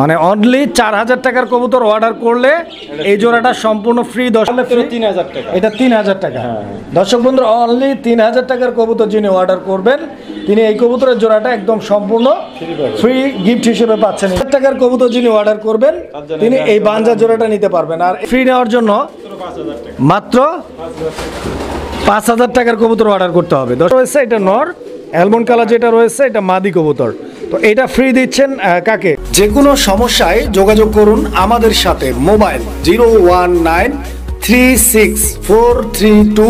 মানে অনলি চার হাজার টাকার কবুতর অর্ডার করলে এই জোড়াটা সম্পূর্ণ ফ্রি দশ তিন হাজার টাকা। এটা তিন হাজার টাকা। দর্শক বন্ধু অনলি তিন হাজার টাকার কবুতর যিনি অর্ডার করবেন তিনি এই কবুতরের জোড়াটা একদম সম্পূর্ণ ফ্রি গিফট হিসেবে পাচ্ছেন। হাজার টাকার কবুতর যিনি অর্ডার করবেন তিনি এই বাঞ্জা জোড়াটা নিতে পারবেন। আর ফ্রি নেওয়ার জন্য মাত্র পাঁচ হাজার টাকার কবুতর অর্ডার করতে হবে। দশ রয়েছে এটা নর অ্যালমন্ড কালার যেটা রয়েছে এটা মাদি কবুতর। তো এটা ফ্রি দিচ্ছেন কাকে? যে কোনো সমস্যায় যোগাযোগ করুন আমাদের সাথে, mobile zero one nine three six four three two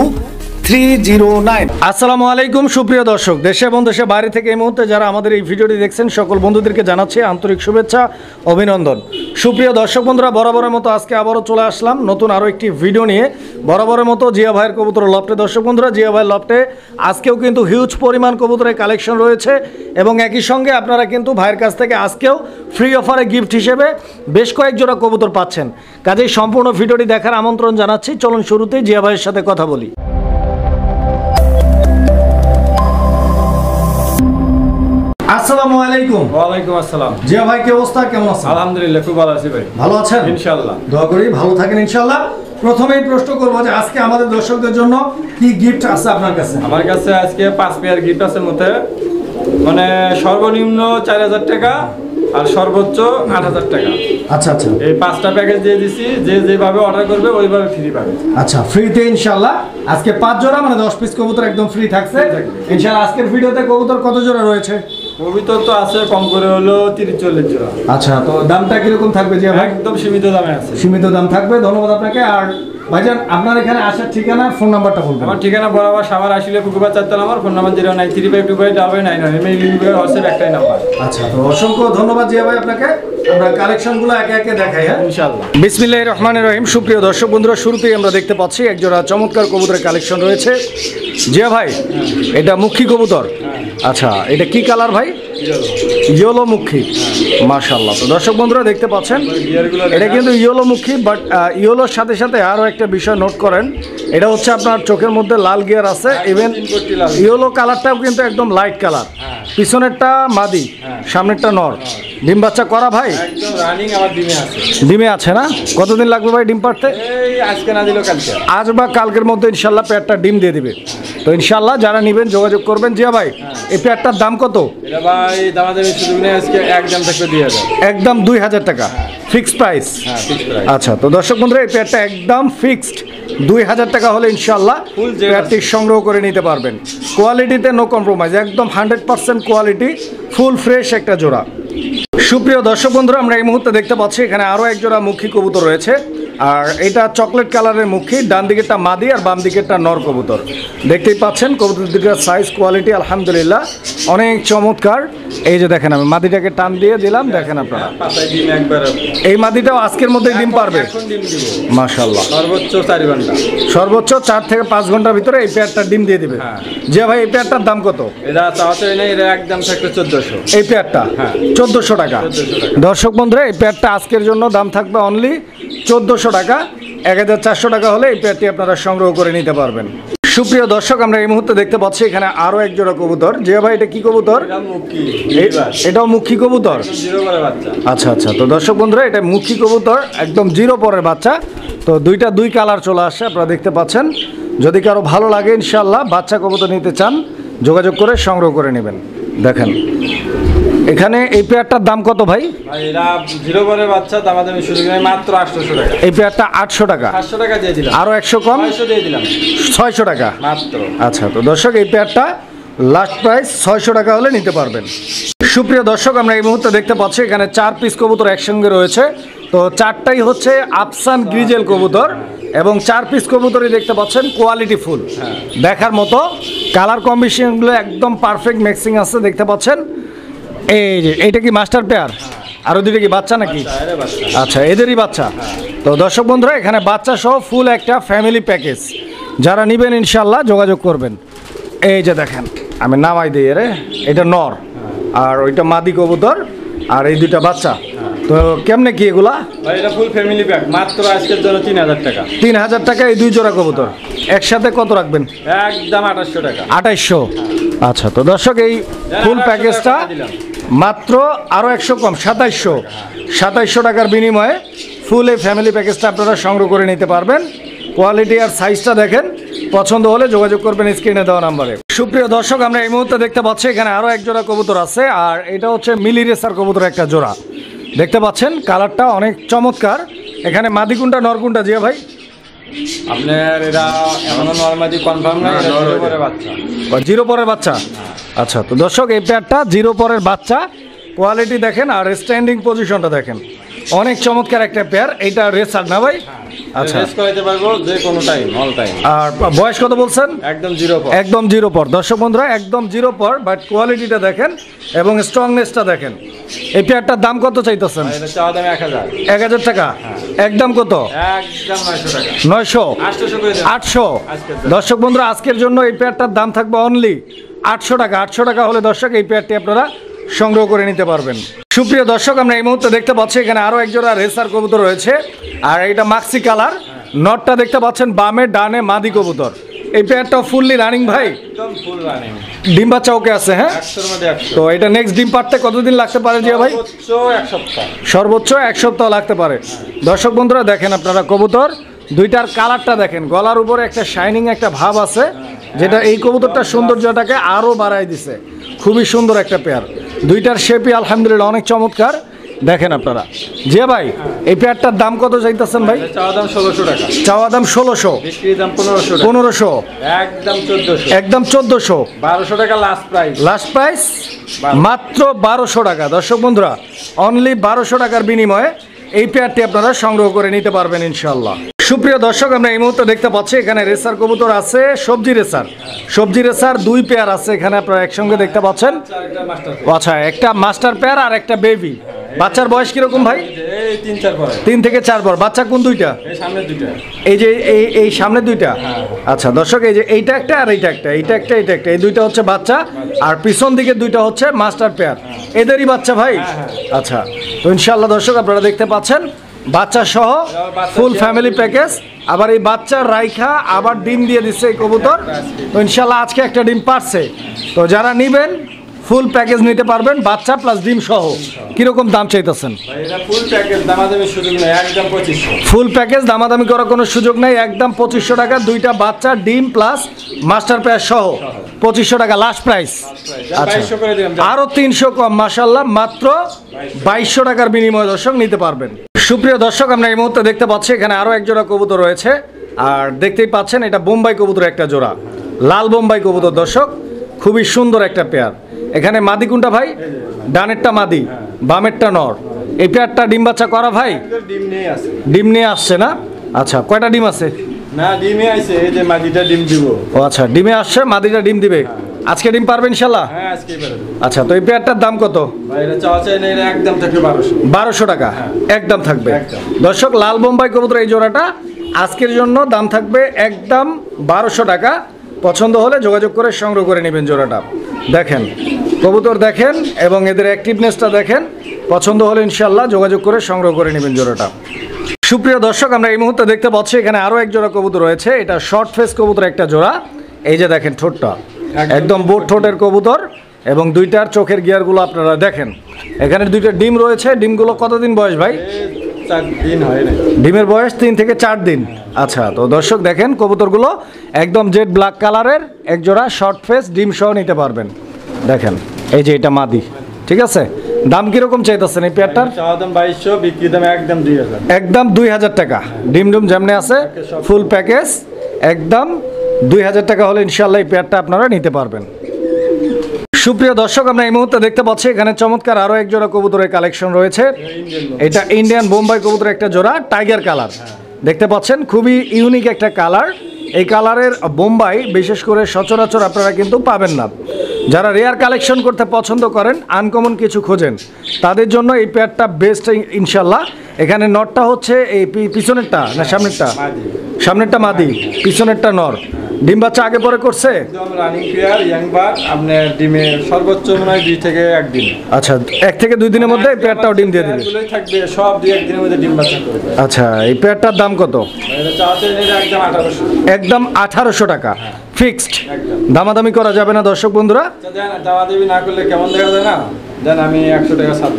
three zero nine আসসালামু আলাইকুম, সুপ্রিয় দর্শক। দেশে এবং দেশে বাইরে থেকে এই মুহূর্তে যারা আমাদের এই ভিডিওটি দেখছেন, সকল বন্ধুদেরকে জানাচ্ছি আন্তরিক শুভেচ্ছা, অভিনন্দন। সুপ্রিয় দর্শক বন্ধুরা, বরাবরের মতো আজকে আবারও চলে আসলাম নতুন আরও একটি ভিডিও নিয়ে। বরাবরের মতো জিয়া ভাইয়ের কবুতর লফটে দর্শক বন্ধুরা, জিয়া ভাইয়ের লফটে আজকেও কিন্তু হিউজ পরিমাণ কবুতরের কালেকশন রয়েছে এবং একই সঙ্গে আপনারা কিন্তু ভাইয়ের কাছ থেকে আজকেও ফ্রি অফারে গিফট হিসেবে বেশ কয়েক জোড়া কবুতর পাচ্ছেন। কাজেই সম্পূর্ণ ভিডিওটি দেখার আমন্ত্রণ জানাচ্ছি। চলুন শুরুতেই জিয়া ভাইয়ের সাথে কথা বলি। আসসালামু আলাইকুম। ওয়ালাইকুম আসসালাম। জিয়া ভাই কি অবস্থা? কেমন আছেন? আলহামদুলিল্লাহ খুব ভালো আছি ভাই। ভালো আছেন? ইনশাল্লাহ দোয়া করি ভালো থাকেন ইনশাল্লাহ প্রথমেই প্রশ্ন করব যে আজকে আমাদের দর্শকদের জন্য কি গিফট আছে আপনার কাছে? আমার কাছে আজকে পাঁচ পেয়ার গিফট আছে মধ্যে। মানে সর্বনিম্ন চার হাজার টাকা আর সর্বোচ্চ আট হাজার টাকা। আচ্ছা আচ্ছা। এই পাঁচটা প্যাকেজ দিয়ে দিছি যে যেভাবে অর্ডার করবে ওইভাবে ফ্রি পাবে। আচ্ছা ফ্রিতে ইনশাল্লাহ আজকে পাঁচ জোড়া মানে দশ পিস কবুতর একদম ফ্রি থাকছে। ইনশাল্লাহ আজকের ভিডিওতে কবুতর কত জোড়া রয়েছে? কবিতর তো আছে কম করে হলো তিরিশ চল্লিশ জোড়া। আচ্ছা তো দামটা কীরকম থাকবে জিয়া ভাই? একদম সীমিত দামে আছে। সীমিত দাম থাকবে ধন্যবাদ আপনাকে। আর ভাইজান আপনার এখানে আসার ঠিকানা ফোন নাম্বারটা বলবেন। আমার ঠিকানা বরাবর সাবার আসলে পুকুরবার চারতলা আমার phone number zero nine three five two five double nine one. এমনি হোয়াটসঅ্যাপ একটাই নাম্বার। আচ্ছা তো অসংখ্য ধন্যবাদ জিয়া ভাই আপনাকে। আমরা কালেকশনগুলো একে একে দেখাই হ্যাঁ? ইনশাল্লাহ বিসমিল্লাহ রহমান রহিম। সুপ্রিয় দর্শক বন্ধুরা শুরুতেই আমরা দেখতে পাচ্ছি একজোড়া চমৎকার কবুতরের কালেকশন রয়েছে। জিয়া ভাই এটা মুখী কবুতর? আচ্ছা এটা কি কালার ভাই? ইয়েলো মুখী মার্শাল্লাহ তো দর্শক বন্ধুরা দেখতে পাচ্ছেন এটা কিন্তু ইয়েলো মুখী বাট ইয়েলোর সাথে সাথে আরও একটা বিষয় নোট করেন। এটা হচ্ছে আপনার চোখের মধ্যে লাল গিয়ার আছে ইভেন লাল। ইয়েলো কালারটাও কিন্তু একদম লাইট কালার পিছনেরটা মাদি সামনেরটা নর। ডিম বাচ্চা করা ভাই? ডিমে আছে। না? কতদিন লাগবে ভাই ডিম পাড়তে? আজ বা কালকের মধ্যে ইনশাল্লাহ পেয়ারটা ডিম দিয়ে দিবে। তো ইনশাল্লাহ যারা নেবেন যোগাযোগ করবেন। জিয়া ভাই এই পেয়ারটার দাম কত? ভাই একদম দুই হাজার। একদম দুই হাজার টাকা। Fixed price? হ্যাঁ ফিক্স প্রাইস। আচ্ছা তো দর্শক বন্ধুরা এই পেয়ারটা একদম ফিক্সড। দুই হাজার টাকা হলে ইনশাল্লাহ পেয়ারটি সংগ্রহ করে নিতে পারবেন। কোয়ালিটিতে নো কম্প্রোমাইজ একদম hundred percent quality full fresh একটা জোড়া। সুপ্রিয় দর্শক বন্ধুরা আমরা এই মুহূর্তে দেখতে পাচ্ছি এখানে আরও এক জোড়া মুখী কবুতর রয়েছে। আর এটা চকলেট কালারের মুখী ডান দিকেরটা মাদি আর বাম দিকেরটা নর কবুতর। দেখতেই পাচ্ছেন কবুতর দিকের সাইজ কোয়ালিটি আলহামদুলিল্লাহ। অনেক চমৎকার। এই যে দেখেন আমি মাদিটাকে টান দিয়ে দিলাম দেখেন আপনারা। এই মাদিটাও আজকের মধ্যেই ডিম পারবে। মাশাল্লাহ সর্বোচ্চ চারি ঘণ্টা। সর্বোচ্চ চার থেকে পাঁচ ঘণ্টার ভিতরে এই পেয়ারটা ডিম দিয়ে দিবে। হ্যাঁ। যে ভাই এই পেয়ারটার দাম কত? এটা চাওয়াতে নেই এটা একদম থাকবে চোদ্দশো। এই পেয়ারটা হ্যাঁ। চোদ্দোশো টাকা। দর্শক বন্ধুরা এই পেয়ারটা আজকের জন্য দাম থাকবে অনলি চোদ্দোশো টাকা এক হাজার চারশো টাকা হলে এই পেয়ারটি আপনারা সংগ্রহ করে নিতে পারবেন। সুপ্রিয় দর্শক আমরা এই মুহূর্তে দেখতে পাচ্ছি এখানে আরও এক জোড়া কবুতর। যে ভাই এটা কি কবুতর? এটাও মুখী কবুতর? আচ্ছা আচ্ছা। তো দর্শক বন্ধুরা এটা মুখী কবুতর একদম জিরো পরের বাচ্চা। তো দুইটা দুই কালার চলে আসছে আপনারা দেখতে পাচ্ছেন। যদি কারও ভালো লাগে ইনশাল্লাহ বাচ্চা কবুতর নিতে চান যোগাযোগ করে সংগ্রহ করে নেবেন। দেখেন। এখানে এই পেয়ারটার দাম কত ভাই? ভাই এরা জিরো করে বাচ্চা দামাদামি সুযোগ নেই মাত্র আটশোশো টাকা। এই পেয়ারটা আটশো টাকা। পাঁচশো টাকা দিয়ে দিলাম। আরও একশো কম? ছয়শো দিয়ে দিলাম। ছয়শো টাকা। মাত্র। আচ্ছা তো দর্শক এই পেয়ারটা লাস্ট প্রাইস ছয়শো টাকা হলে নিতে পারবেন। সুপ্রিয় দর্শক আমরা এই মুহূর্তে দেখতে পাচ্ছি এখানে চার পিস কবুতর একসঙ্গে রয়েছে। তো চারটাই হচ্ছে আফসান গ্রিজেল কবুতর এবং চার পিস কবুতরই দেখতে পাচ্ছেন কোয়ালিটি ফুল দেখার মতো কালার কম্বিনেশনগুলো একদম পারফেক্ট মিক্সিং আছে দেখতে পাচ্ছেন। এই যে এইটা কি মাস্টার পেয়ার আরও দুটো কি বাচ্চা নাকি? আচ্ছা এদেরই বাচ্চা। তো দর্শক বন্ধুরা এখানে বাচ্চা সহ ফুল একটা ফ্যামিলি প্যাকেজ যারা নেবেন ইনশাল্লাহ যোগাযোগ করবেন। এই যে দেখেন আমি নামাই দিই রে এটা নর। আর ওইটা মাদি কবুতর আর এই দুইটা বাচ্চা। তো কেমনে কি এগুলা? এটা ফুল ফ্যামিলি প্যাক মাত্র আজকের জন্য তিন হাজার টাকা। তিন হাজার টাকা এই দুই জোড়া কবুতর। একসাথে কত রাখবেন? একদম আঠাশশো টাকা। আঠাইশশো আচ্ছা তো দর্শক এই ফুল প্যাকেজটা। মাত্র আরও একশো কম, সাতাইশশো। সাতাইশশো টাকার বিনিময়ে ফুল এই ফ্যামিলি প্যাকেজটা আপনারা সংগ্রহ করে নিতে পারবেন। কোয়ালিটি আর সাইজটা দেখেন। পছন্দ হলে যোগাযোগ করবেন স্ক্রিনে দেওয়া নাম্বারে। সুপ্রিয় দর্শক, আমরা এই মুহূর্তে দেখতে পাচ্ছি এখানে আরও এক জোড়া কবুতর আছে, আর এটা হচ্ছে মিলি রেসার কবুতর একটা জোড়া। দেখতে পাচ্ছেন কালারটা অনেক চমৎকার। এখানে মাদিকুনটা নরকুনটা জিয়া ভাই। আপনার এরা এখনও নর্মালি কনফার্ম না জিরো পরের বাচ্চা। জিরো পরের বাচ্চা? আচ্ছা তো দর্শক এই প্যাডটা জিরো পরের বাচ্চা। কোয়ালিটি দেখেন আর স্ট্যান্ডিং পজিশনটা দেখেন। অনেক চমৎকার একটা পেয়ার এইটা রেসার না ভাই? আচ্ছা। রেস করাইতে পারব যে কোনো টাইম অল টাইম আর বয়স কত বলছেন? একদম জিরো একদম জিরো পর। দর্শক বন্ধুরা একদম জিরো পর বাট কোয়ালিটিটা দেখেন এবং স্ট্রংনেসটা দেখেন। এই পেয়ারটার দাম কত চাইতেছেন? এটা এক হাজার। টাকা? একদম কত? নয়শো আটশো? আজকের দর্শক বন্ধুরা আজকের জন্য এই পেয়ারটার দাম থাকবে অনলি আটশো টাকা। আটশো টাকা হলে দর্শক এই পেয়ারটি আপনারা সংগ্রহ করে নিতে পারবেন। সুপ্রিয় দর্শক আমরা এই মুহূর্তে দেখতে পাচ্ছি এখানে আরও একজোড়া রেসার কবুতর রয়েছে। আর এটা মাক্সি কালার। নটটা দেখতে পাচ্ছেন বামে ডানে মাদি কবুতর। এই পেয়ারটা ফুললি রানিং ভাই? ডিম বাচ্চা ওকে আছে হ্যাঁ? তো এটা নেক্সট ডিম পারতে কতদিন লাগতে পারে জিয়া ভাই? সর্বোচ্চ এক সপ্তাহ। লাগতে পারে। দর্শক বন্ধুরা দেখেন আপনারা কবুতর। দুইটার কালারটা দেখেন। গলার উপরে একটা শাইনিং একটা ভাব আছে। যেটা এই কবুতরটার সৌন্দর্যটাকে আরও বাড়াই দিছে। খুবই সুন্দর একটা পেয়ার। দুইটার শেপই আলহামদুলিল্লাহ অনেক চমৎকার। দেখেন আপনারা। যে ভাই এই পেয়ারটার দাম কত চাইতেছেন ভাই? চাওয়া দাম ষোলোশো টাকা। চাওয়া দাম ষোলোশো। পনেরোশো পনেরোশো। একদম চোদ্দশো। একদম চোদ্দোশো। বারোশো টাকা লাস্ট প্রাইস লাস্ট প্রাইস মাত্র বারোশো টাকা। দর্শক বন্ধুরা অনলি বারোশো টাকার বিনিময়ে এই পেয়ারটি আপনারা সংগ্রহ করে নিতে পারবেন ইনশাল্লাহ সুপ্রিয় দর্শক আমরা এই মুহূর্তে দেখতে পাচ্ছি এখানে রেসার কবুতর আছে সবজি রেসার। সবজি রেসার দুই পেয়ার আছে এখানে আপনারা একসঙ্গে দেখতে পাচ্ছেন। আচ্ছা একটা মাস্টার পেয়ার আর একটা বেবি। বাচ্চার বয়স কীরকম ভাই? তিন থেকে চার বর বাচ্চা কোন দুইটা? এই দুইটা। এই যে এই এই সামনে দুইটা? আচ্ছা দর্শক এই যে এইটা একটা আর এইটা একটা এইটা একটা এইটা একটা। এই দুইটা হচ্ছে বাচ্চা আর পিছন দিকে দুইটা হচ্ছে মাস্টার পেয়ার। এদেরই বাচ্চা ভাই? আচ্ছা তো ইনশাল্লাহ দর্শক আপনারা দেখতে পাচ্ছেন বাচ্চা সহ ফুল ফ্যামিলি প্যাকেজ। আবার এই বাচ্চা রাইখা আবার ডিম দিয়ে দিচ্ছে এই কবুতর। তো ইনশাল্লাহ আজকে একটা ডিম পারছে। তো যারা নিবেন ফুল প্যাকেজ নিতে পারবেন বাচ্চা প্লাস ডিম সহ। কীরকম দাম চাইতেছেন? ফুল প্যাকেজ দামাদামি করার কোনো সুযোগ নেই একদম পঁচিশশো টাকা দুইটা বাচ্চা ডিম প্লাস মাস্টার প্যাস সহ। পঁচিশশো টাকা লাস্ট প্রাইস আচ্ছা আরও তিনশো কম মাসাল্লাহ মাত্র বাইশশো টাকার বিনিময় দর্শক নিতে পারবেন। সুপ্রিয় দর্শক আমরা এই মুহূর্তে দেখতে পাচ্ছি এখানে আরও এক জোড়া কবুতর রয়েছে। আর দেখতেই পাচ্ছেন এটা বোম্বাই কবুতর একটা জোড়া। লাল বোম্বাই কবুতর দর্শক। খুবই সুন্দর একটা পেয়ার। এখানে মাদি কোনটা ভাই? ডানেরটা মাদি বামেরটা নর। এই পেয়ারটা ডিম বাচ্চা করা ভাই? ডিম নিয়ে আছে ডিম নিয়ে আসছে না? আচ্ছা কয়টা ডিম আছে? না ডিমে আইছে এই যে মাদিটা ডিম দিব। ও আচ্ছা ডিমে আসছে মাদিটা ডিম দিবে। আজকে ডিম পারবে ইনশাল্লাহ? হ্যাঁ আচ্ছা তো এই পেয়ারটার দাম কত? বারোশো। বারোশো টাকা? একদম থাকবে। দর্শক লাল বোম্বাই কবুতর এই জোড়াটা আজকের জন্য দাম থাকবে একদম বারোশো টাকা। পছন্দ হলে যোগাযোগ করে সংগ্রহ করে নেবেন জোড়াটা। দেখেন কবুতর দেখেন এবং এদের অ্যাক্টিভনেসটা দেখেন। পছন্দ হলে ইনশাল্লাহ যোগাযোগ করে সংগ্রহ করে নেবেন জোড়াটা। সুপ্রিয় দর্শক আমরা এই মুহূর্তে দেখতে পাচ্ছি এখানে আরও এক জোড়া কবুতর রয়েছে। এটা শর্ট ফেস কবুতর একটা জোড়া। এই যে দেখেন ঠোঁটটা। একদম। বোট ঠোঁটের কবুতর এবং দুইটার চোখের গিয়ারগুলো আপনারা দেখেন। এখানে দুইটা ডিম রয়েছে। ডিমগুলো কতদিন বয়স ভাই? ডিমের বয়স তিন থেকে চার দিন। আচ্ছা তো দর্শক দেখেন কবুতরগুলো একদম জেড ব্ল্যাক কালারের এক জোড়া শর্ট ফেস ডিম সহ নিতে পারবেন। দেখেন এই যে এটা মাদি। ঠিক আছে? দাম কীরকম চাইতেছেন এই পেয়ারটার? বাইশশো বিক্রি দাম একদম দুই হাজার। একদম দুই হাজার টাকা। ডিম ডুম যেমনি আছে ফুল প্যাকেজ একদম দুই হাজার টাকা হলে ইনশাল্লাহ এই পেয়ারটা আপনারা নিতে পারবেন। সুপ্রিয় দর্শক, আমরা এই মুহূর্তে দেখতে পাচ্ছি, এখানে চমৎকার আরও এক জোড়া কবুতরের কালেকশন রয়েছে। এটা ইন্ডিয়ান বোম্বাই কবুতরের একটা জোড়া, টাইগার কালার। দেখতে পাচ্ছেন, খুবই ইউনিক একটা কালার। এই কালারের বোম্বাই, বিশেষ করে সচরাচর আপনারা কিন্তু পাবেন না। যারা রেয়ার কালেকশন করতে পছন্দ করেন আনকমন কিছু খোঁজেন। তাদের জন্য এই পেয়ারটা বেস্ট ইনশাল্লাহ এখানে নটটা হচ্ছে এই পিছনেরটা না সামনেরটা? সামনেরটা মাদি পিছনেরটা নর। ডিম বাচ্চা আগে পরে করছে? রানিং ইয়াং ডিমে সর্বোচ্চ মনে হয় দুই থেকে একদিন আচ্ছা এক থেকে দুই দিনের মধ্যে এই পেয়ারটাও ডিম দিয়ে দিবে। থাকবে সব দুই একদিনের মধ্যে ডিম বাচ্চা করবে আচ্ছা এই পেয়ারটার দাম কত? একদম আঠারোশো টাকা। ফিক্সড। দামাদামি করা যাবে না দর্শক বন্ধুরা। আচ্ছা, দেবি না করলে কেমন দেখা যায় না? আমি একশো টাকা ছাড়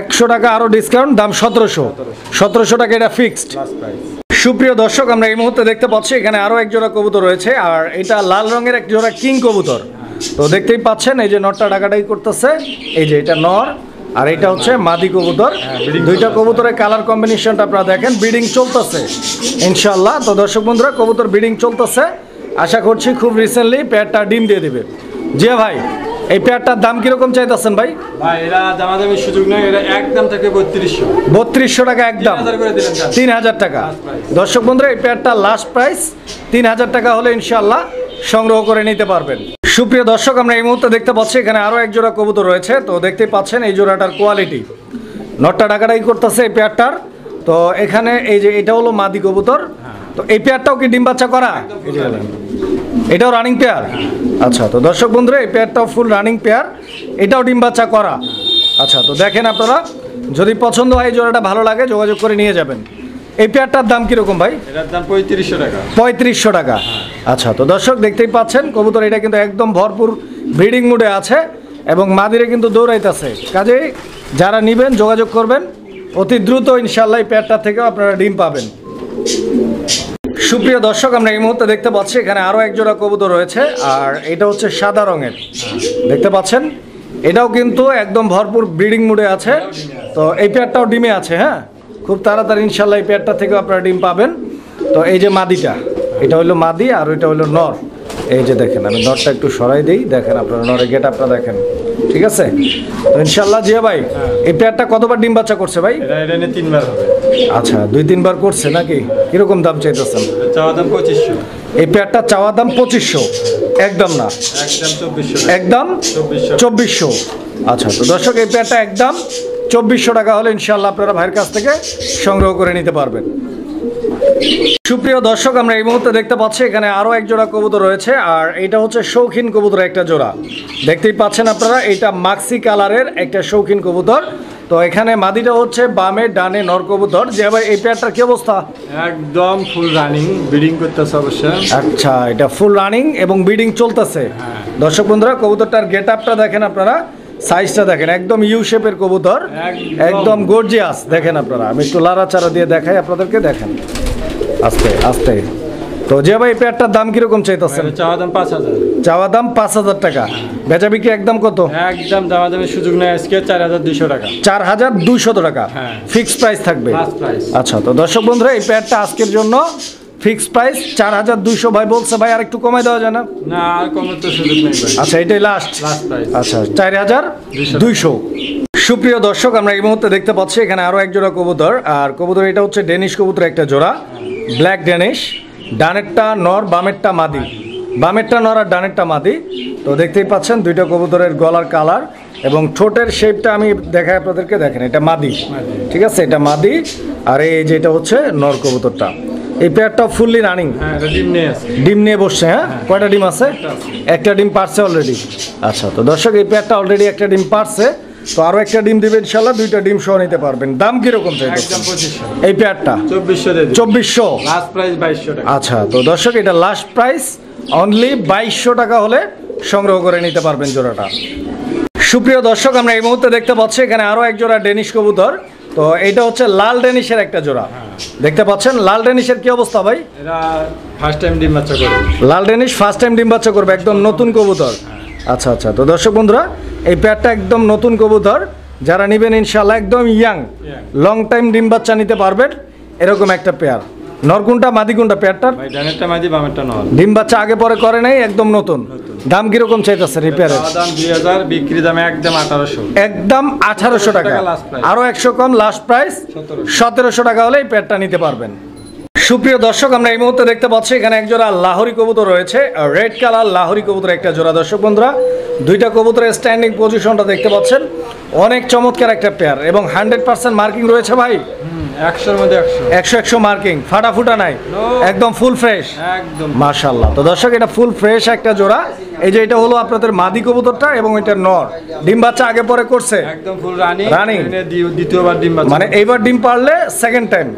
একশো টাকা আরও ডিসকাউন্ট দাম সতেরোশো। সতেরোশো। টাকা এটা ফিক্সড সুপ্রিয় দর্শক আমরা এই মুহূর্তে দেখতে পাচ্ছি এখানে আরও এক জোড়া কবুতর রয়েছে আর এটা লাল রঙের এক জোড়া কিং কবুতর। তো দেখতেই পাচ্ছেন এই যে নরটা ডাকাডাকি করতেছে এই যে এটা নর আর এটা হচ্ছে মাদি কবুতর। দুইটা কবুতরের কালার কম্বিনেশনটা আপনারা দেখেন ব্রিডিং চলতেছে। ইনশাল্লাহ তো দর্শক বন্ধুরা কবুতর ব্রিডিং চলতেছে। আশা করছি খুব রিসেন্টলি পেয়ারটা ডিম দিয়ে দেবে। জি ভাই এই পেয়ারটার দাম কীরকম চাইতেছেন ভাই? ভাই এরা সুযোগ নেই এটা একদম থেকে বত্রিশশো। বত্রিশশো টাকা একদম তিন হাজার টাকা। দর্শক বন্ধুরা এই পেয়ারটা লাস্ট প্রাইস তিন হাজার টাকা হলে ইনশাল্লাহ সংগ্রহ করে নিতে পারবেন। সুপ্রিয় দর্শক আমরা এই মুহূর্তে দেখতে পাচ্ছি এখানে আরও এক জোড়া কবুতর রয়েছে। তো দেখতে পাচ্ছেন এই জোড়াটার কোয়ালিটি নটটা ডাকাডাকি করতেছে এই পেয়ারটার। তো এখানে এই যে এটা হলো মাদি কবুতর। তো এই পেয়ারটাও কি ডিম বাচ্চা করা? এটাও রানিং পেয়ার আচ্ছা তো দর্শক বন্ধুরা এই পেয়ারটাও ফুল রানিং পেয়ার এটাও ডিম বাচ্চা করা। আচ্ছা তো দেখেন আপনারা যদি পছন্দ হয় জোড়াটা ভালো লাগে যোগাযোগ করে নিয়ে যাবেন। এই পেয়ারটার দাম কীরকম ভাই? এটার দাম পঁয়ত্রিশশো টাকা। পঁয়ত্রিশশো টাকা। আচ্ছা তো দর্শক দেখতেই পাচ্ছেন কবুতর এটা কিন্তু একদম ভরপুর ব্রিডিং মুডে আছে এবং মাদিরে কিন্তু দৌড়াইতেছে। কাজেই যারা নিবেন যোগাযোগ করবেন অতি দ্রুত ইনশাল্লাহ এই পেয়ারটা থেকেও আপনারা ডিম পাবেন। সুপ্রিয় দর্শক, আমরা এই মুহূর্তে দেখতে পাচ্ছি এখানে আরও এক জোড়া কবুতর রয়েছে, আর এটা হচ্ছে সাদা রঙের। দেখতে পাচ্ছেন? এটাও কিন্তু একদম ভরপুর ব্রিডিং মুডে আছে। তো এই পেয়ারটাও ডিমে আছে হ্যাঁ? খুব তাড়াতাড়ি ইনশাল্লাহ এই পেয়ারটা থেকে আপনারা ডিম পাবেন। তো এই যে মাদিটা, এটা হলো মাদি আর ওইটা হলো নর। এই যে দেখেন আমি নরটা একটু সরাই দিই। দেখেন আপনারা নরের গেট আপনারা দেখেন। ঠিক আছে? ইনশাল্লাহ জিয়া ভাই এই পেয়ারটা কতবার ডিম বাচ্চা করছে ভাই? এটা নিয়ে তিনবার হবে। আচ্ছা দুই তিনবার করছে নাকি? কীরকম দাম চাইতেছেন? চাওয়া দাম পঁচিশশো। এই পেয়ারটা চাওয়া দাম পঁচিশশো। একদম না? একদম চব্বিশশো আচ্ছা তো দর্শক এই পেয়ারটা একদম চব্বিশশো টাকা হলে ইনশাল্লাহ আপনারা ভাইয়ের কাছ থেকে সংগ্রহ করে নিতে পারবেন। সুপ্রিয় দর্শক আমরা এই মুহূর্তে দেখতে পাচ্ছি এখানে আরও এক জোড়া কবুতর রয়েছে আর এটা হচ্ছে শৌখিন কবুতর একটা জোড়া। দেখতেই পাচ্ছেন আপনারা এটা মাক্সি কালারের একটা শৌখিন কবুতর। তো এখানে মাদিটা হচ্ছে বামে ডানে নর কবুতর। যে ভাই এই পেয়ারটার কি অবস্থা? একদম ফুল রানিং ব্রিডিং করতেছে অবশ্যই আচ্ছা এটা ফুল রানিং এবং ব্রিডিং চলতেছে। দর্শক বন্ধুরা কবুতরটার গেট আপটা দেখেন আপনারা সাইজটা দেখেন একদম ইউ শেপের কবুতর। একদম। একদম গর্জিয়াস দেখেন আপনারা। আমি একটু লাড়াচাড়া দিয়ে দেখাই আপনাদেরকে দেখেন। আস্তে আস্তে। তো যে ভাই পেয়ারটার দাম কীরকম চাইতেছেন? চাওয়া দাম পাঁচ হাজার। চাওয়া দাম পাঁচ হাজার টাকা। বেচা বিক্রি একদম কত? একদম দামা দামের সুযোগ নেই আজকে চার হাজার দুইশো টাকা। চার হাজার দুইশত টাকা। হ্যাঁ। ফিক্সড প্রাইস থাকবে। আচ্ছা তো দর্শক বন্ধুরা এই পেয়ারটা আজকের জন্য ফিক্সড প্রাইস চার হাজার দুইশো ভাই বলছে। ভাই আর একটু কমাই দেওয়া যায় না? না আর কমের তো সুযোগ নেই আচ্ছা এটাই লাস্ট লাস্ট প্রাইস আচ্ছা চার হাজার দুইশো। সুপ্রিয় দর্শক আমরা এই মুহূর্তে দেখতে পাচ্ছি এখানে আরও এক জোড়া কবুতর। আর কবুতর এটা হচ্ছে ডেনিশ কবুতর একটা জোড়া। ব্ল্যাক ডেনিশ ডানেরটা নর বামেরটা মাদি। বামেরটা নর আর ডানেরটা মাদি। তো দেখতেই পাচ্ছেন দুইটা কবুতরের গলার কালার এবং ঠোঁটের শেপটা আমি দেখাই আপনাদেরকে দেখেন এটা মাদি। ঠিক আছে এটা মাদি। আর এই যে এটা হচ্ছে নর কবুতরটা। এই পেয়ারটা ফুললি রানিং হ্যাঁ ডিম নিয়ে ডিম নিয়ে বসছে হ্যাঁ? কয়টা ডিম আছে? একটা ডিম পারছে অলরেডি আচ্ছা তো দর্শক এই পেয়ারটা অলরেডি একটা ডিম পারছে। তো আরও একটা ডিম দিবে ইনশাল্লাহ দুইটা ডিম সহ নিতে পারবেন। দাম কীরকম এই পেয়ারটা? চব্বিশশো আচ্ছা তো দর্শক এটা লাস্ট প্রাইস অনলি বাইশশো টাকা হলে সংগ্রহ করে নিতে পারবেন জোড়াটা। সুপ্রিয় দর্শক আমরা এই মুহূর্তে দেখতে পাচ্ছি এখানে আরও এক জোড়া ডেনিশ কবুতর। তো এটা হচ্ছে লাল ডেনিশের একটা জোড়া। দেখতে পাচ্ছেন লাল ডেনিশের কি অবস্থা ভাই? এরা ফার্স্ট টাইম ডিম বাচ্চা করবে লাল ডেনিশ ফার্স্ট টাইম ডিম বাচ্চা করবে একদম নতুন কবুতর। আচ্ছা আচ্ছা তো দর্শক বন্ধুরা এই পেয়ারটা একদম নতুন কবুতর যারা নেবেন ইনশাল্লাহ একদম ইয়াং লং টাইম ডিম বাচ্চা নিতে পারবেন এরকম একটা পেয়ার নরকুনটা মাদিকুনটা পেয়ারটার নল ডিম বাচ্চা আগে পরে করে নাই একদম নতুন। দাম কীরকম চাইতেছে রিপেয়ারের বিক্রি দাম একদম আঠারোশো। একদম আঠারোশো টাকা। টাকা last price। আরও একশো কম লাস্ট প্রাইস সতেরোশো। টাকা হলে এই পেয়ারটা নিতে পারবেন। সুপ্রিয় দর্শক, আমরা এই মুহূর্তে দেখতে পাচ্ছি এখানে এক জোড়া লাহরি কবুতর রয়েছে, রেড কালার লাহরি কবুতর একটা জোড়া। দর্শক বন্ধুরা, দুইটা কবুতরের স্ট্যান্ডিং পজিশনটা দেখতে পাচ্ছেন। অনেক চমৎকার একটা পেয়ার এবং হান্ড্রেড পার্সেন্ট মার্কিং রয়েছে ভাই। মধ্যে মার্কিং ফাটাফুটা নাই একদম ফুল ফ্রেশ একদম। তো দর্শক এটা ফুল ফ্রেশ একটা জোড়া। এই যে এটা হলো আপনাদের মাদি কবুতরটা এবং এটা নর। ডিম বাচ্চা আগে পরে করছে? একদম ফুল রানিং Running? দ্বিতীয়বার ডিম বাচ্চা। মানে এইবার ডিম পারলে সেকেন্ড টাইম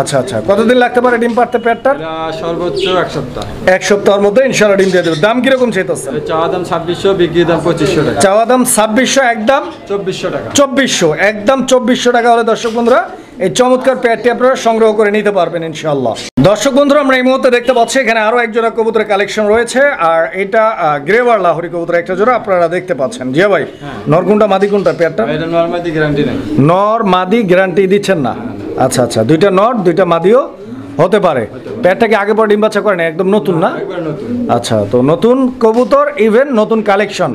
আচ্ছা আচ্ছা। কতদিন লাগতে পারে ডিম পারতে পেটটার এটা সর্বোচ্চ এক সপ্তাহ। এক সপ্তাহের মধ্যে ইনশাল্লাহ ডিম দিয়ে দেবে। দাম কীরকম চাইতেছে? চাওয়া দাম ছাব্বিশশো বিক্রি দাম পঁচিশশো টাকা। চাওয়া দাম ছাব্বিশশো একদম? চব্বিশশো টাকা। চব্বিশশো একদম চব্বিশশো টাকা হলে দর্শক বন্ধুরা এই চমৎকার প্যাডটি আপনারা সংগ্রহ করে নিতে পারবেন ইনশাল্লাহ দর্শক বন্ধুরা আমরা এই মুহূর্তে দেখতে পাচ্ছি এখানে আরও এক জোড়া কবুতরের কালেকশন রয়েছে আর এটা গ্রেভার লাহরি কবুতর একটা জোড়া আপনারা দেখতে পাচ্ছেন। জিয়া ভাই নরকুন্টা মাদি কোনটা প্যাডটা নর মাদি গ্যারান্টি দিচ্ছেন না। আচ্ছা আচ্ছা দুইটা নর দুইটা মাদিও হতে পারে। প্যাডটাকে আগে পর ডিম বাচ্চা করেন একদম নতুন না? আচ্ছা তো নতুন কবুতর ইভেন নতুন কালেকশন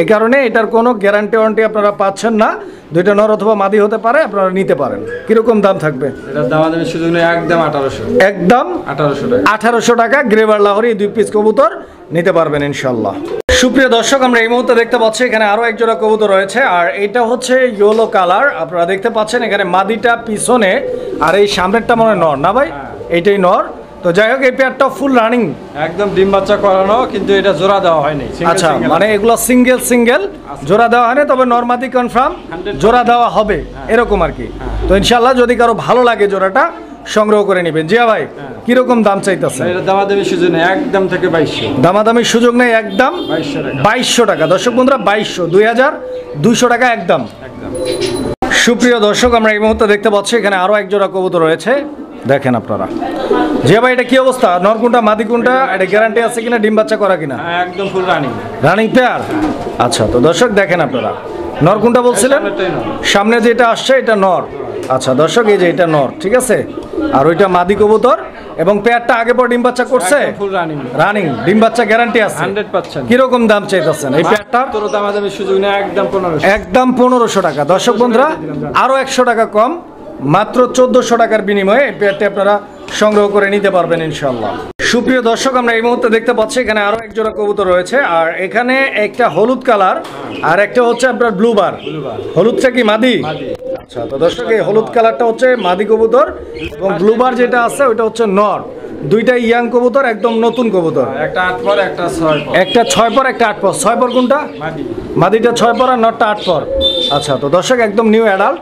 এই কারণে এটার কোনো গ্যারান্টি ওয়ারেন্টি আপনারা পাচ্ছেন না। দুইটা নর অথবা মাদি হতে পারে আপনারা নিতে পারেন। কীরকম দাম থাকবে? এটার দাম সুযোগ নেই একদম আঠারোশো। একদম? আঠারোশো টাকা। আঠারোশো টাকা গ্রেভার লাহরি দুই পিস কবুতর নিতে পারবেন ইনশাল্লাহ সুপ্রিয় দর্শক আমরা এই মুহূর্তে দেখতে পাচ্ছি এখানে আরও এক জোড়া কবুতর রয়েছে আর এটা হচ্ছে ইয়েলো কালার আপনারা দেখতে পাচ্ছেন এখানে মাদিটা পিছনে আর এই সামনেরটা মনে হয় নর না ভাই? এইটাই নর। তো যাই হোক এই পেয়ারটা ফুল রানিং একদম ডিম বাচ্চা করানো কিন্তু এটা জোড়া দেওয়া হয়নি। আচ্ছা মানে এগুলো সিঙ্গেল সিঙ্গেল জোড়া দেওয়া হয়নি তবে নর্মাদি কনফার্ম 100% জোড়া দেওয়া হবে এরকম আর কি। তো ইনশাল্লাহ যদি কারও ভালো লাগে জোড়াটা সংগ্রহ করে নেবেন। জিয়া ভাই কীরকম দাম চাইতেছে এটার দাম দামের সুযোগ নেই একদম থেকে বাইশশো। দামাদামি সুযোগ নেই একদম। বাইশশো টাকা। দর্শক বন্ধুরা বাইশশো দুই হাজার দুইশো টাকা একদম। একদম। সুপ্রিয় দর্শক আমরা এই মুহূর্তে দেখতে পাচ্ছি এখানে আরও এক জোড়া কবুতর রয়েছে। দেখেন আপনারা। জিয়া ভাই এটা কি অবস্থা? নরকুন্টা মাদিকুন্টা এটা গ্যারান্টি আছে কিনা ডিম বাচ্চা করা কিনা? হ্যাঁ একদম ফুল রানিং রানিং পেয়ার আচ্ছা তো দর্শক দেখেন আপনারা। নরকুন্টা বলছিলেন। সামনে যেটা আসছে এটা নর। আচ্ছা দর্শক এই যে এটা নর ঠিক আছে? আর ওইটা মাদি কবুতর এবং পেয়ারটা আগে পর ডিম বাচ্চা করছে? ফুল রানিং রানিং ডিম বাচ্চা গ্যারান্টি আছে। কীরকম দাম চাইতেছেন? এই পেয়ারটা তোর দাম সুযোগ নেই একদম পনেরোশো। একদম পনেরোশো টাকা। দর্শক বন্ধুরা আরও একশো টাকা কম। মাত্র চোদ্দশো টাকার বিনিময়ে এই পেয়ারটি আপনারা সংগ্রহ করে নিতে পারবেন ইনশাল্লাহ সুপ্রিয় দর্শক আমরা এই মুহূর্তে দেখতে পাচ্ছি এখানে আরও এক জোড়া কবুতর রয়েছে আর এখানে একটা হলুদ কালার আর একটা হচ্ছে আপনার ব্লু বার। হলুদটা কি মাদি। আচ্ছা তো দর্শক এই হলুদ কালারটা হচ্ছে মাদি কবুতর এবং ব্লু বার যেটা আছে ওইটা হচ্ছে নর। দুইটা ইয়াং কবুতর একদম নতুন কবুতর। একটা আট পর একটা ছয় পর। একটা ছয় পর একটা আট পর। ছয় পর কোনটা? মাদিটা ছয় পর আর নটটা আট পর। আচ্ছা তো দর্শক একদম নিউ অ্যাডাল্ট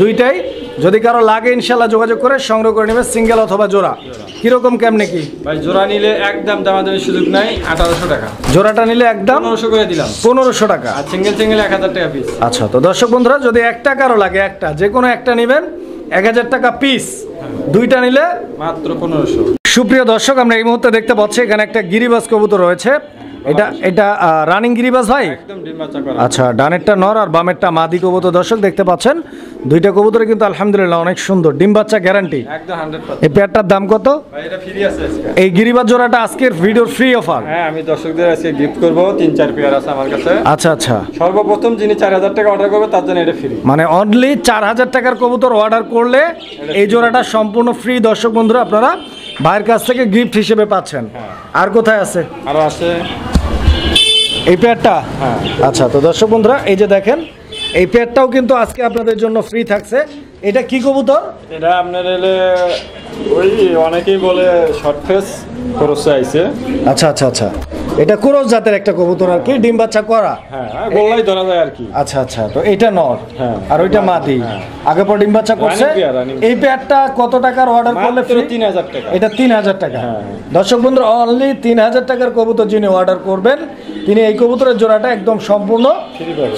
দুইটাই যদি কারও লাগে ইনশাল্লাহ যোগাযোগ করে সংগ্রহ করে নেবে সিঙ্গেল অথবা জোড়া। কীরকম কেমনে কি? ভাই জোড়া নিলে একদম দাম দামের সুযোগ নাই আঠারোশো টাকা। জোড়াটা নিলে একদম পনেরোশো করে দিলাম। পনেরোশো টাকা। আর সিঙ্গেল সিঙ্গেল এক হাজার টাকা পিস আচ্ছা তো দর্শক বন্ধুরা যদি একটা কারও লাগে একটা যে কোনো একটা নেবেন এক হাজার টাকা পিস দুইটা নিলে মাত্র পনেরোশো। সুপ্রিয় দর্শক আমরা এই মুহূর্তে দেখতে পাচ্ছি এখানে একটা গিরিবাস কবুতর রয়েছে। এটা এটা রানিং গিরিবাস ভাই? আচ্ছা ডানেরটা নর আর বামেরটা মাদি কবুতর। দর্শক দেখতে পাচ্ছেন দুইটা কবুতরে কিন্তু আলহামদুলিল্লাহ অনেক সুন্দর। ডিম বাচ্চা গ্যারান্টি এই পেয়ারটার দাম কত? এই গিরিবাজ জোড়াটা আজকের ভিডিওর ফ্রি অফার হ্যাঁ আমি দর্শকদের আজকে গিফট করব। তিন চার পেয়ার আছে আমার কাছে। আচ্ছা আচ্ছা। সর্বপ্রথম যিনি চার হাজার টাকা অর্ডার করবে তার জন্য এটা ফ্রি মানে অনলি চার হাজার টাকার কবুতর অর্ডার করলে এই জোড়াটা সম্পূর্ণ ফ্রি দর্শক বন্ধুরা আপনারা ভাইয়ের কাছ থেকে গিফট হিসেবে পাচ্ছেন। আর কোথায় আছে? আরও আছে। এই পেয়ারটা? হ্যাঁ। আচ্ছা তো দর্শক বন্ধুরা এই যে দেখেন এই পেয়ারটাও কিন্তু আজকে আপনাদের জন্য ফ্রি থাকছে। এটা কি কবুতর? এটা আপনার এলে ওই অনেকেই বলে শর্ট ফেস খরচে আইছে। আচ্ছা আচ্ছা আচ্ছা। এটা কুরস জাতের একটা কবুতর আর কি ডিম বাচ্চা করা হ্যাঁ গোল্লাই ধরা যায় আর কি আচ্ছা আচ্ছা তো এটা নর হ্যাঁ। আর ওইটা মাদি হ্যাঁ। আগে পর ডিম বাচ্চা করছে এই পেয়ারটা কত টাকার অর্ডার করলে? তিন হাজার টাকা এটা তিন হাজার টাকা হ্যাঁ। দর্শক বন্ধু অনলি তিন হাজার টাকার কবুতর যিনি অর্ডার করবেন তিনি এই কবুতরের জোড়াটা একদম সম্পূর্ণ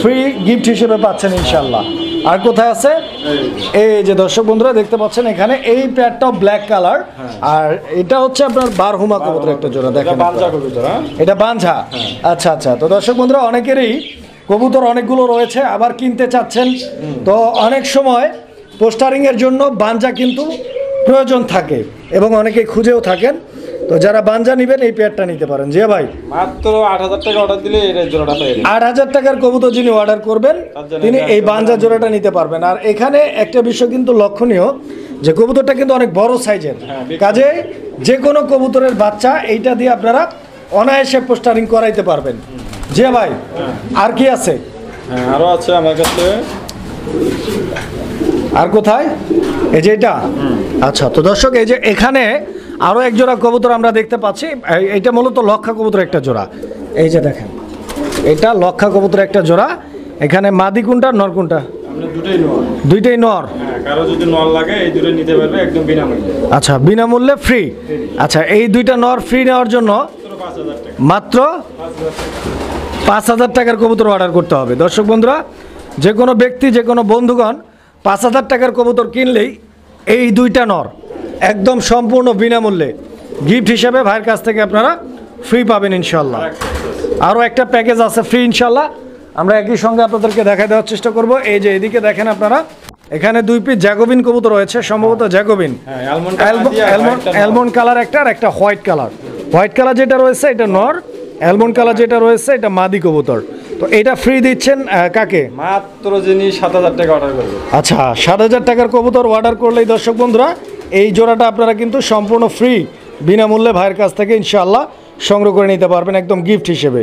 ফ্রি গিফট হিসেবে পাচ্ছেন ইনশাল্লাহ আর কোথায় আছে? এই যে দর্শক বন্ধুরা দেখতে পাচ্ছেন এখানে এই প্যাডটা ব্ল্যাক কালার আর এটা হচ্ছে আপনার বারহুমা কবুতর একটা জোড়া দেখেন হ্যাঁ? এটা বাঞ্ঝা? আচ্ছা আচ্ছা। তো দর্শক বন্ধুরা অনেকেরই কবুতর অনেকগুলো রয়েছে আবার কিনতে চাচ্ছেন। তো অনেক সময় পোস্টারিংয়ের জন্য বাঞ্জা কিন্তু প্রয়োজন থাকে। এবং অনেকে খুঁজেও থাকেন। তো যারা বাঞ্জা নেবেন এই পেয়ারটা নিতে পারেন। যে ভাই? মাত্র আট হাজার টাকা অর্ডার দিলে জোড়াটা আট হাজার টাকার কবুতর যিনি অর্ডার করবেন তিনি এই বাঞ্জা জোড়াটা নিতে পারবেন। আর এখানে একটা বিষয় কিন্তু লক্ষণীয় যে কবুতরটা কিন্তু অনেক বড় সাইজের হ্যাঁ, কাজে যে কোনো কবুতরের বাচ্চা এইটা দিয়ে আপনারা অনায়াসে পোস্টারিং করাইতে পারবেন। যে ভাই আর কি আছে? হ্যাঁ আরও আছে আমার কাছে। আর কোথায়? এই যে এটা? আচ্ছা তো দর্শক এই যে এখানে আরও এক জোড়া কবুতর আমরা দেখতে পাচ্ছি। এটা মূলত লক্ষা কবুতর একটা জোড়া। এই যে দেখেন এটা লক্ষা কবুতর একটা জোড়া। এখানে মাদি কোনটা নর কোনটা? দুইটাই নর। হ্যাঁ কারও যদি নল লাগে এই দুটো নিতে পারবে একদম বিনামূল্যে। আচ্ছা বিনামূল্যে ফ্রি আচ্ছা এই দুইটা নর ফ্রি নেওয়ার জন্য মাত্র পাঁচ হাজার টাকার কবুতর অর্ডার করতে হবে। দর্শক বন্ধুরা যে কোনো ব্যক্তি যে কোনো বন্ধুগণ পাঁচ হাজার টাকার কবুতর কিনলেই এই দুইটা নর একদম সম্পূর্ণ বিনামূল্যে গিফট হিসেবে ভাইয়ের কাছ থেকে আপনারা ফ্রি পাবেন ইনশাল্লাহ আরও একটা প্যাকেজ আছে ফ্রি ইনশাল্লাহ আমরা একই সঙ্গে আপনাদেরকে দেখা দেওয়ার চেষ্টা করব। এই যে এদিকে দেখেন আপনারা এখানে দুই পিস জ্যাগোবিন কবুতর রয়েছে সম্ভবত জ্যাগোবিন অ্যালমন্ড কালার একটা আর একটা হোয়াইট কালার হোয়াইট কালার যেটা রয়েছে এটা নর। অ্যালমন্ড কালার যেটা রয়েছে এটা মাদি কবুতর। তো এটা ফ্রি দিচ্ছেন কাকে? মাত্র যিনি সাত হাজার টাকা অর্ডার করবে। আচ্ছা সাত হাজার টাকার কবুতর অর্ডার করলেই দর্শক বন্ধুরা এই জোড়াটা আপনারা কিন্তু সম্পূর্ণ ফ্রি বিনামূল্যে ভাইয়ের কাছ থেকে ইনশাল্লাহ সংগ্রহ করে নিতে পারবেন একদম গিফট হিসেবে।